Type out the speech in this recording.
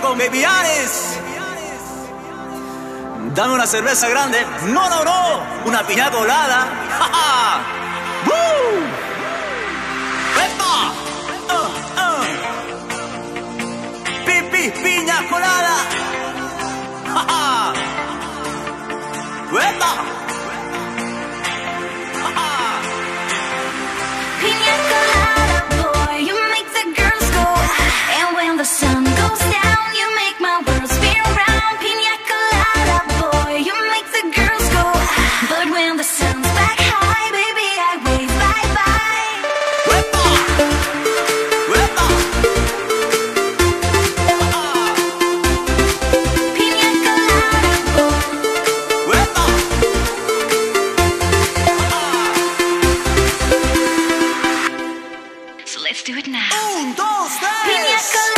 Con baby. Dame una cerveza grande. No, no, no. Una piña colada. ¡Ja, ja! ¡Woo! ¡Epa! Uh, uh. Pipi, piña colada. ¡Ja, ja! Un, dos, tres.